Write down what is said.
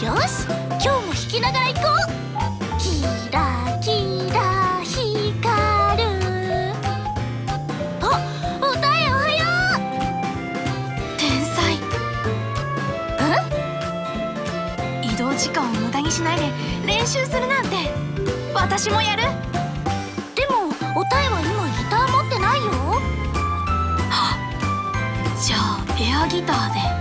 し今日も弾きながら行こう。キラキラ光る。あおたえおはよう天才移動時間を無駄にしないで練習するなんて。私もやる。でもおたえは今ギター持ってないよ。じゃあエアギターで。